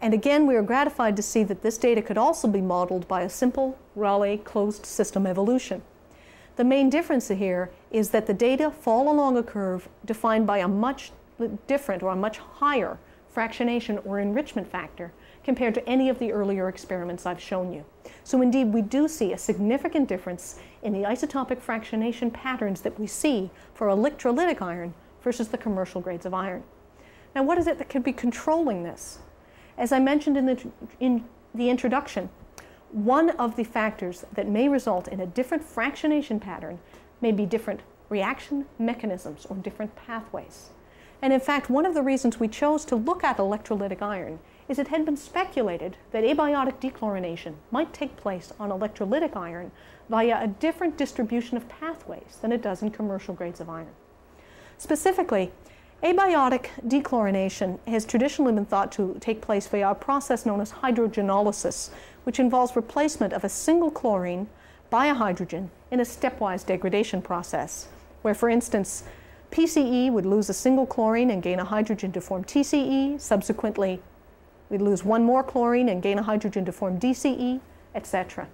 And again, we are gratified to see that this data could also be modeled by a simple Rayleigh closed system evolution. The main difference here is that the data fall along a curve defined by a much different or a much higher fractionation or enrichment factor compared to any of the earlier experiments I've shown you. So indeed, we do see a significant difference in the isotopic fractionation patterns that we see for electrolytic iron versus the commercial grades of iron. Now, what is it that could be controlling this? As I mentioned in the, in the introduction, one of the factors that may result in a different fractionation pattern may be different reaction mechanisms or different pathways. And in fact, one of the reasons we chose to look at electrolytic iron is it had been speculated that abiotic dechlorination might take place on electrolytic iron via a different distribution of pathways than it does in commercial grades of iron. Specifically, abiotic dechlorination has traditionally been thought to take place via a process known as hydrogenolysis, which involves replacement of a single chlorine by a hydrogen in a stepwise degradation process, where, for instance, PCE would lose a single chlorine and gain a hydrogen to form TCE. Subsequently, We'd lose one more chlorine and gain a hydrogen to form DCE, etc.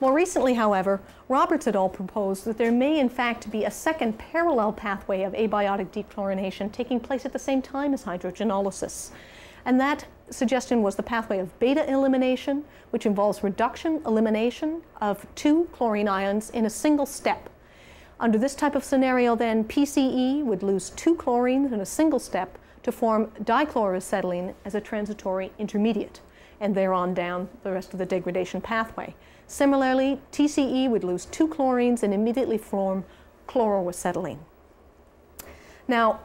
More recently, however, Roberts et al. proposed that there may in fact be a second parallel pathway of abiotic dechlorination taking place at the same time as hydrogenolysis. And that suggestion was the pathway of beta elimination, which involves reduction elimination of two chlorine ions in a single step. Under this type of scenario, then, PCE would lose two chlorines in a single step, to form dichloroacetylene as a transitory intermediate, and thereon down the rest of the degradation pathway. Similarly, TCE would lose two chlorines and immediately form chloroacetylene. Now,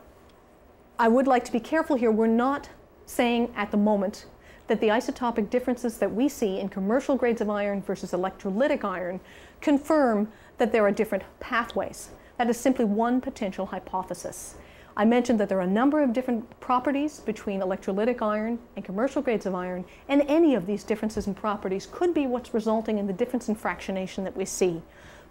I would like to be careful here. We're not saying at the moment that the isotopic differences that we see in commercial grades of iron versus electrolytic iron confirm that there are different pathways. That is simply one potential hypothesis. I mentioned that there are a number of different properties between electrolytic iron and commercial grades of iron, and any of these differences in properties could be what's resulting in the difference in fractionation that we see.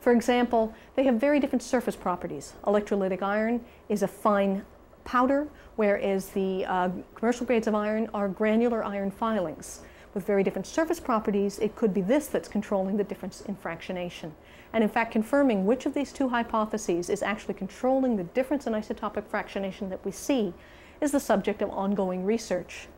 For example, they have very different surface properties. Electrolytic iron is a fine powder, whereas the uh, commercial grades of iron are granular iron filings. With very different surface properties, it could be this that's controlling the difference in fractionation and in fact confirming which of these two hypotheses is actually controlling the difference in isotopic fractionation that we see is the subject of ongoing research.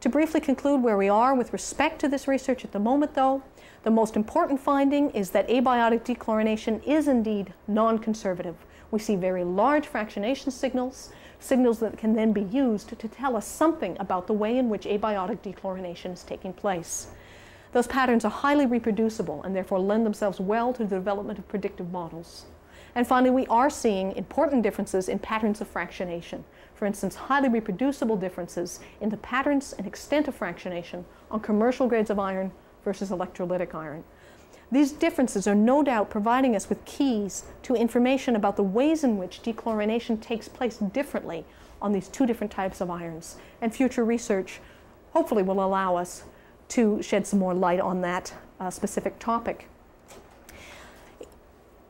To briefly conclude where we are with respect to this research at the moment though, the most important finding is that abiotic dechlorination is indeed non-conservative. We see very large fractionation signals, signals that can then be used to tell us something about the way in which abiotic dechlorination is taking place. Those patterns are highly reproducible and therefore lend themselves well to the development of predictive models. And finally, we are seeing important differences in patterns of fractionation. For instance, highly reproducible differences in the patterns and extent of fractionation on commercial grades of iron versus electrolytic iron. These differences are no doubt providing us with keys to information about the ways in which dechlorination takes place differently on these two different types of irons. And future research hopefully will allow us to shed some more light on that uh, specific topic.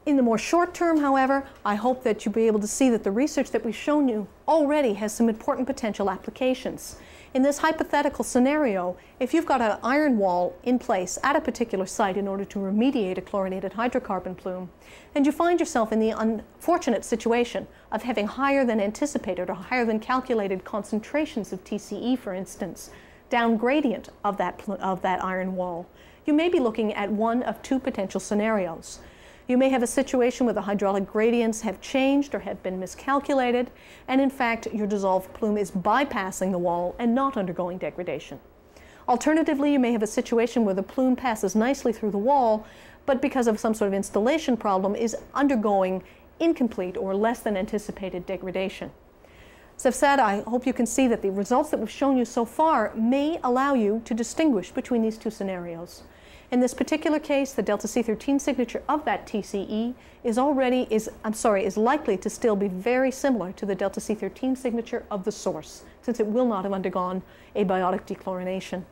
In the more short term, however, I hope that you'll be able to see that the research that we've shown you already has some important potential applications. In this hypothetical scenario, if you've got an iron wall in place at a particular site in order to remediate a chlorinated hydrocarbon plume, and you find yourself in the unfortunate situation of having higher than anticipated or higher than calculated concentrations of TCE, for instance, down gradient of that, of that iron wall, you may be looking at one of two potential scenarios. You may have a situation where the hydraulic gradients have changed or have been miscalculated, and in fact, your dissolved plume is bypassing the wall and not undergoing degradation. Alternatively, you may have a situation where the plume passes nicely through the wall, but because of some sort of installation problem is undergoing incomplete or less than anticipated degradation. As I've said, I hope you can see that the results that we've shown you so far may allow you to distinguish between these two scenarios. In this particular case, the delta C13 signature of that TCE is already, is, I'm sorry, is likely to still be very similar to the delta C13 signature of the source, since it will not have undergone abiotic dechlorination.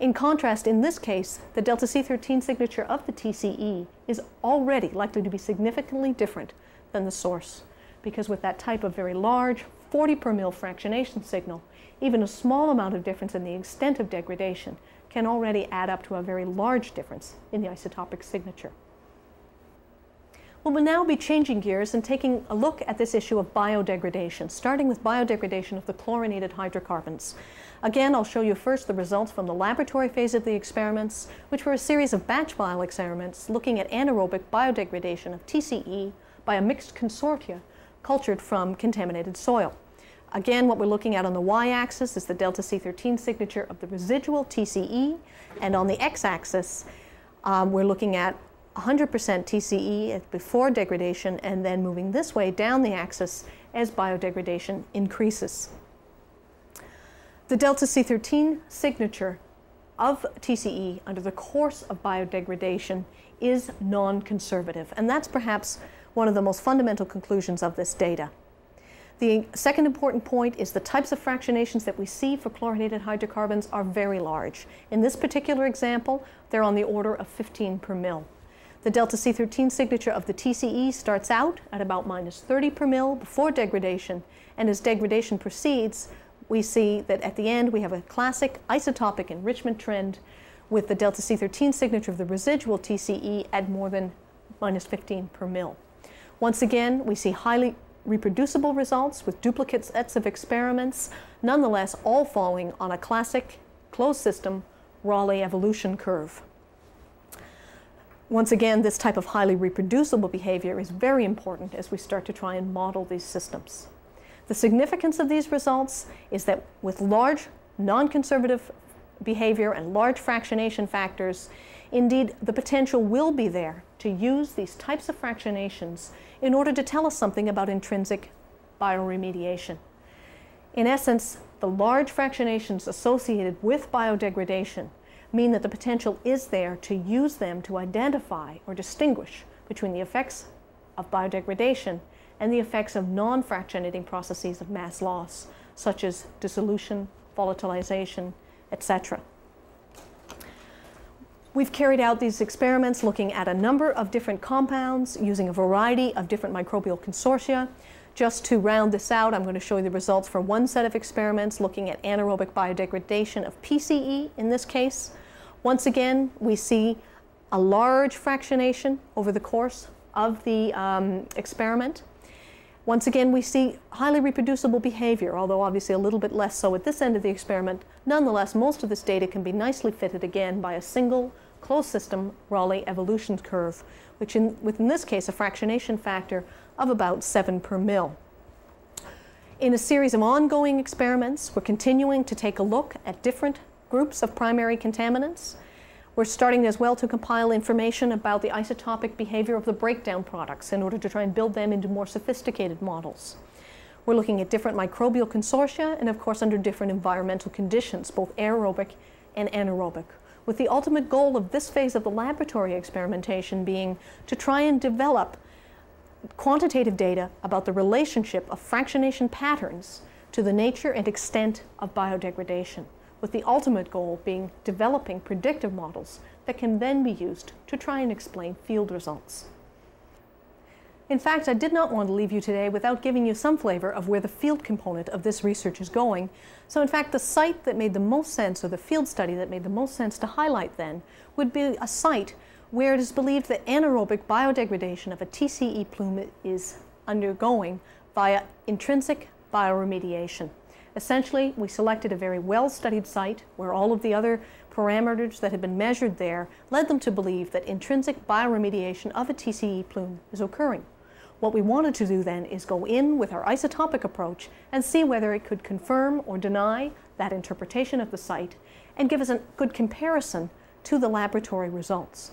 In contrast, in this case, the delta C13 signature of the TCE is already likely to be significantly different than the source, because with that type of very large, 40 per mil fractionation signal, even a small amount of difference in the extent of degradation can already add up to a very large difference in the isotopic signature. We'll now be changing gears and taking a look at this issue of biodegradation, starting with biodegradation of the chlorinated hydrocarbons. Again, I'll show you first the results from the laboratory phase of the experiments, which were a series of batch bio experiments looking at anaerobic biodegradation of TCE by a mixed consortia cultured from contaminated soil. Again, what we're looking at on the y-axis is the delta C13 signature of the residual TCE, and on the x-axis, um, we're looking at 100% TCE before degradation and then moving this way down the axis as biodegradation increases. The delta C13 signature of TCE under the course of biodegradation is non-conservative, and that's perhaps one of the most fundamental conclusions of this data. The second important point is the types of fractionations that we see for chlorinated hydrocarbons are very large. In this particular example, they're on the order of 15 per mil. The delta C13 signature of the TCE starts out at about minus 30 per mil before degradation, and as degradation proceeds, we see that at the end we have a classic isotopic enrichment trend with the delta C13 signature of the residual TCE at more than minus 15 per mil. Once again, we see highly reproducible results with duplicate sets of experiments, nonetheless all following on a classic closed system Rayleigh evolution curve. Once again, this type of highly reproducible behavior is very important as we start to try and model these systems. The significance of these results is that with large non-conservative behavior and large fractionation factors, indeed the potential will be there to use these types of fractionations in order to tell us something about intrinsic bioremediation. In essence, the large fractionations associated with biodegradation mean that the potential is there to use them to identify or distinguish between the effects of biodegradation and the effects of non-fractionating processes of mass loss, such as dissolution, volatilization, etc. We've carried out these experiments looking at a number of different compounds using a variety of different microbial consortia. Just to round this out, I'm going to show you the results for one set of experiments looking at anaerobic biodegradation of PCE in this case. Once again, we see a large fractionation over the course of the um, experiment. Once again, we see highly reproducible behavior, although obviously a little bit less so at this end of the experiment. Nonetheless, most of this data can be nicely fitted again by a single closed system Rayleigh evolution curve, which in, within this case, a fractionation factor of about 7 per mil. In a series of ongoing experiments, we're continuing to take a look at different groups of primary contaminants. We're starting as well to compile information about the isotopic behavior of the breakdown products in order to try and build them into more sophisticated models. We're looking at different microbial consortia and of course under different environmental conditions, both aerobic and anaerobic, with the ultimate goal of this phase of the laboratory experimentation being to try and develop quantitative data about the relationship of fractionation patterns to the nature and extent of biodegradation with the ultimate goal being developing predictive models that can then be used to try and explain field results. In fact, I did not want to leave you today without giving you some flavor of where the field component of this research is going. So in fact, the site that made the most sense, or the field study that made the most sense to highlight then, would be a site where it is believed that anaerobic biodegradation of a TCE plume is undergoing via intrinsic bioremediation. Essentially, we selected a very well-studied site where all of the other parameters that had been measured there led them to believe that intrinsic bioremediation of a TCE plume is occurring. What we wanted to do then is go in with our isotopic approach and see whether it could confirm or deny that interpretation of the site and give us a good comparison to the laboratory results.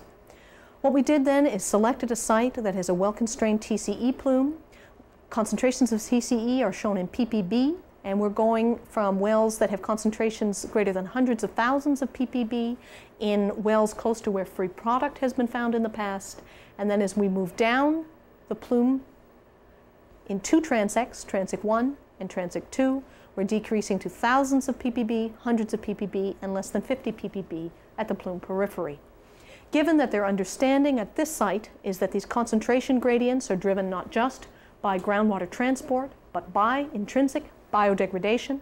What we did then is selected a site that has a well-constrained TCE plume. Concentrations of TCE are shown in ppb and we're going from wells that have concentrations greater than hundreds of thousands of ppb in wells close to where free product has been found in the past. And then as we move down the plume in two transects, transect 1 and transect 2, we're decreasing to thousands of ppb, hundreds of ppb, and less than 50 ppb at the plume periphery. Given that their understanding at this site is that these concentration gradients are driven not just by groundwater transport, but by intrinsic biodegradation.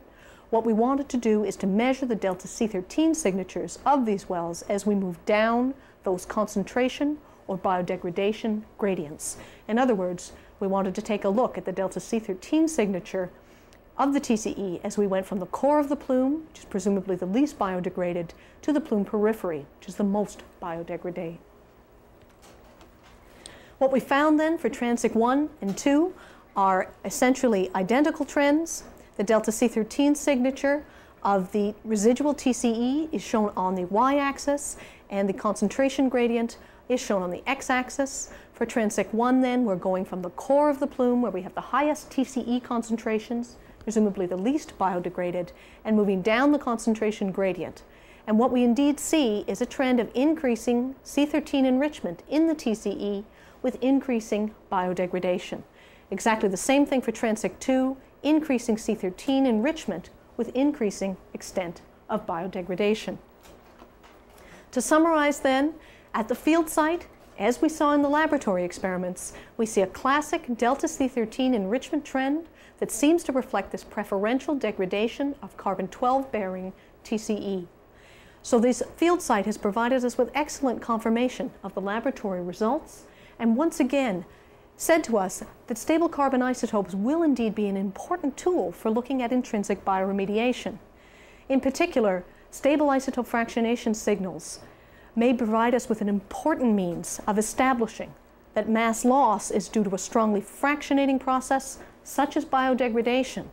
What we wanted to do is to measure the delta C13 signatures of these wells as we move down those concentration or biodegradation gradients. In other words, we wanted to take a look at the delta C13 signature of the TCE as we went from the core of the plume, which is presumably the least biodegraded, to the plume periphery, which is the most biodegraded. What we found then for Transect 1 and 2 are essentially identical trends. The delta C13 signature of the residual TCE is shown on the y-axis and the concentration gradient is shown on the x-axis. For Transect 1 then, we're going from the core of the plume where we have the highest TCE concentrations, presumably the least biodegraded, and moving down the concentration gradient. And what we indeed see is a trend of increasing C13 enrichment in the TCE with increasing biodegradation. Exactly the same thing for Transect 2, increasing C13 enrichment with increasing extent of biodegradation. To summarize then, at the field site, as we saw in the laboratory experiments, we see a classic delta C13 enrichment trend that seems to reflect this preferential degradation of carbon-12 bearing TCE. So this field site has provided us with excellent confirmation of the laboratory results and once again said to us that stable carbon isotopes will indeed be an important tool for looking at intrinsic bioremediation. In particular, stable isotope fractionation signals may provide us with an important means of establishing that mass loss is due to a strongly fractionating process such as biodegradation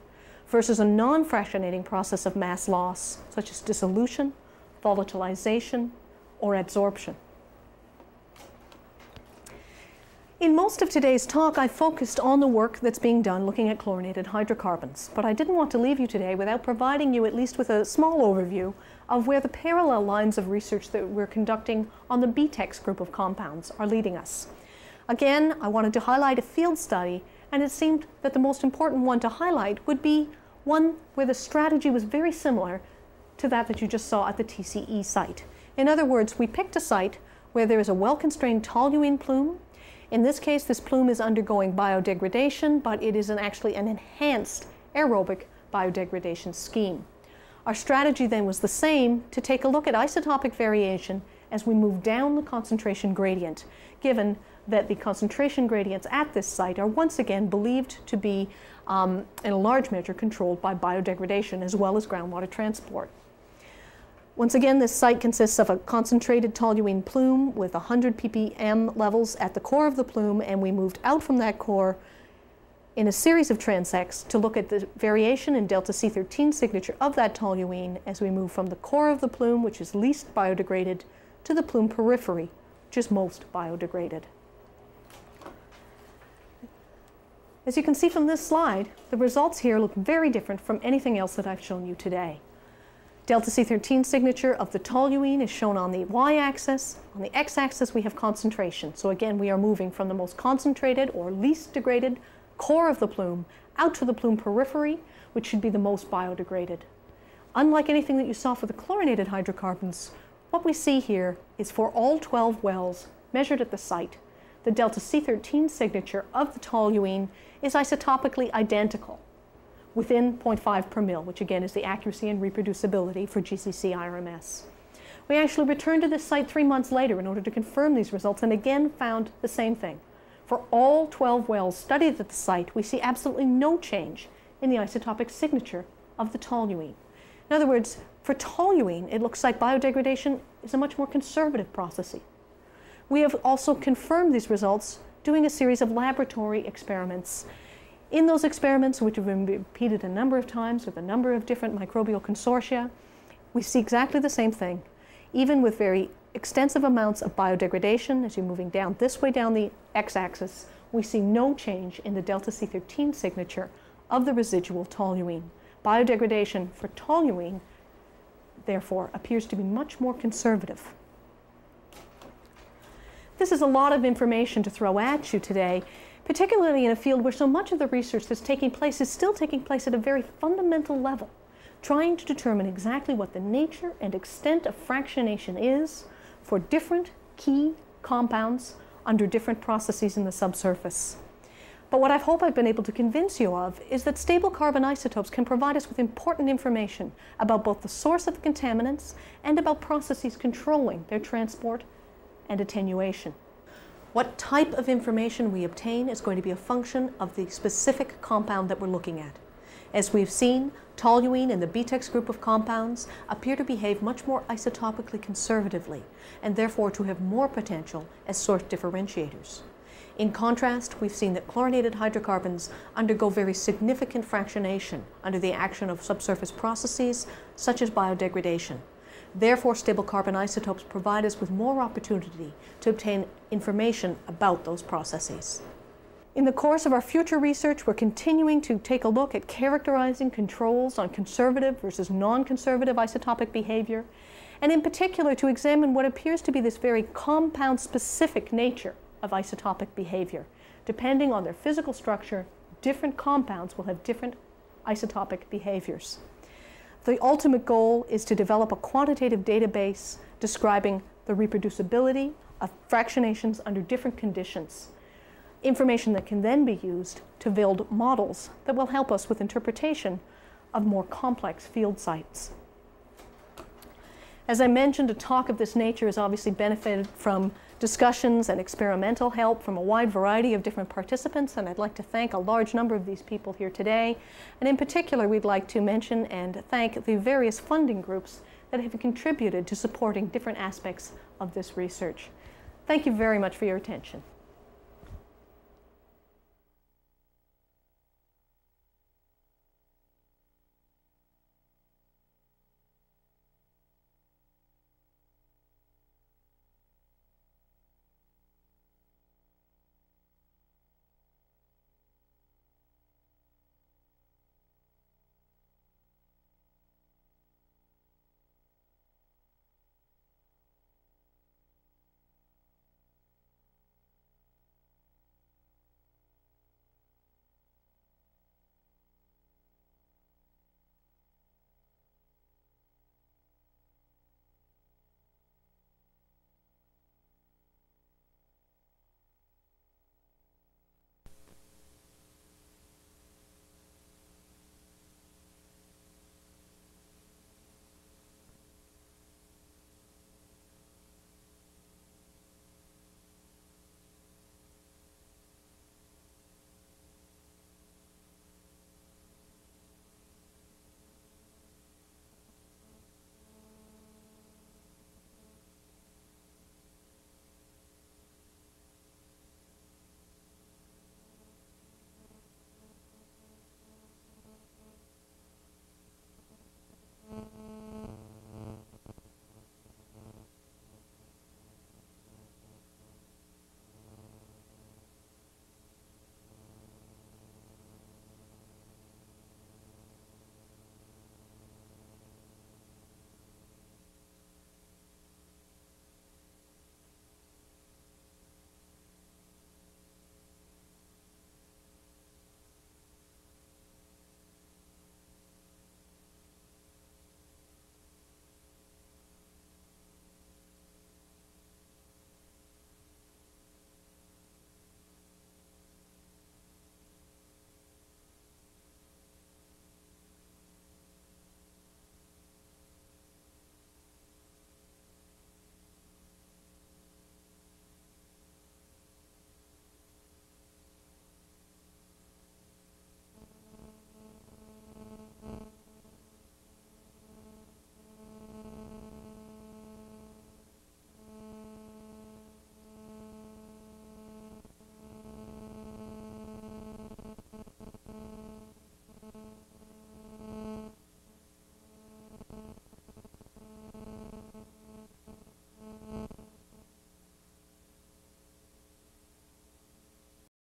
versus a non-fractionating process of mass loss such as dissolution, volatilization, or adsorption. In most of today's talk, I focused on the work that's being done looking at chlorinated hydrocarbons, but I didn't want to leave you today without providing you at least with a small overview of where the parallel lines of research that we're conducting on the BTEX group of compounds are leading us. Again, I wanted to highlight a field study, and it seemed that the most important one to highlight would be one where the strategy was very similar to that that you just saw at the TCE site. In other words, we picked a site where there is a well-constrained toluene plume in this case, this plume is undergoing biodegradation, but it is an actually an enhanced aerobic biodegradation scheme. Our strategy then was the same to take a look at isotopic variation as we move down the concentration gradient, given that the concentration gradients at this site are once again believed to be, um, in a large measure, controlled by biodegradation as well as groundwater transport. Once again, this site consists of a concentrated toluene plume with 100 ppm levels at the core of the plume, and we moved out from that core in a series of transects to look at the variation in delta C13 signature of that toluene as we move from the core of the plume, which is least biodegraded, to the plume periphery, which is most biodegraded. As you can see from this slide, the results here look very different from anything else that I've shown you today. Delta C13 signature of the toluene is shown on the y-axis. On the x-axis, we have concentration. So again, we are moving from the most concentrated or least degraded core of the plume out to the plume periphery, which should be the most biodegraded. Unlike anything that you saw for the chlorinated hydrocarbons, what we see here is for all 12 wells measured at the site, the delta C13 signature of the toluene is isotopically identical within 0.5 per mil, which again is the accuracy and reproducibility for GCC IRMS. We actually returned to this site three months later in order to confirm these results and again found the same thing. For all 12 wells studied at the site, we see absolutely no change in the isotopic signature of the toluene. In other words, for toluene, it looks like biodegradation is a much more conservative process. We have also confirmed these results doing a series of laboratory experiments in those experiments, which have been repeated a number of times with a number of different microbial consortia, we see exactly the same thing, even with very extensive amounts of biodegradation. As you're moving down this way down the x-axis, we see no change in the delta C13 signature of the residual toluene. Biodegradation for toluene, therefore, appears to be much more conservative. This is a lot of information to throw at you today, particularly in a field where so much of the research that's taking place is still taking place at a very fundamental level, trying to determine exactly what the nature and extent of fractionation is for different key compounds under different processes in the subsurface. But what I hope I've been able to convince you of is that stable carbon isotopes can provide us with important information about both the source of the contaminants and about processes controlling their transport and attenuation. What type of information we obtain is going to be a function of the specific compound that we're looking at. As we've seen, toluene and the BTEX group of compounds appear to behave much more isotopically conservatively and therefore to have more potential as source differentiators. In contrast, we've seen that chlorinated hydrocarbons undergo very significant fractionation under the action of subsurface processes such as biodegradation. Therefore, stable carbon isotopes provide us with more opportunity to obtain information about those processes. In the course of our future research, we're continuing to take a look at characterizing controls on conservative versus non-conservative isotopic behavior, and in particular to examine what appears to be this very compound-specific nature of isotopic behavior. Depending on their physical structure, different compounds will have different isotopic behaviors. The ultimate goal is to develop a quantitative database describing the reproducibility of fractionations under different conditions. Information that can then be used to build models that will help us with interpretation of more complex field sites. As I mentioned, a talk of this nature has obviously benefited from discussions and experimental help from a wide variety of different participants, and I'd like to thank a large number of these people here today. And in particular, we'd like to mention and thank the various funding groups that have contributed to supporting different aspects of this research. Thank you very much for your attention.